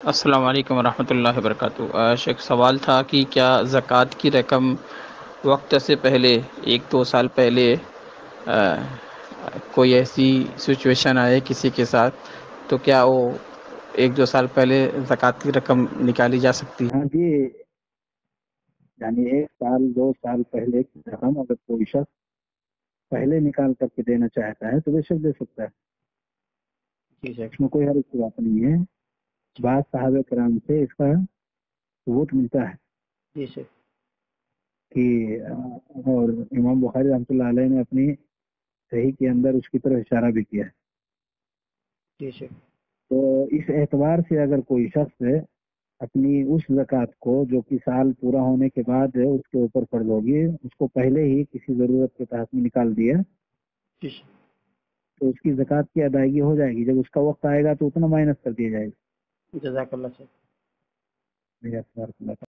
अस्सलाम वालेकुम वरहमतुल्लाहि वबरकातुहू। शेख सवाल था कि क्या ज़क़़त की रकम वक्त से पहले एक दो साल पहले आ, कोई ऐसी सिचुएशन आए किसी के साथ? तो क्या वो एक दो साल पहले ज़क़़त की रकम निकाली जा सकती है? हाँ जी। यानी एक साल दो साल पहले की रकम अगर कोई शख्स पहले निकाल करके देना चाहता है तो बेशक दे सकता है। जी सर इसमें कोई हर की बात नहीं है। बाद साहब कराम से इसका सबूत मिलता है। जी सर। कि और इमाम बुखारी रहमतुल्लाह अलैह ने अपनी सही के अंदर उसकी तरफ़ इशारा भी किया। है जी सर। तो इस एतवार से अगर कोई शख्स अपनी उस जक़ात को जो कि साल पूरा होने के बाद उसके ऊपर फ़र्ज़ होगी उसको पहले ही किसी ज़रूरत के तहत में निकाल दिया तो उसकी जक़ात की अदायगी हो जाएगी। जब उसका वक्त आएगा तो उतना माइनस कर दिया जाएगा। জাজাকাল্লাহ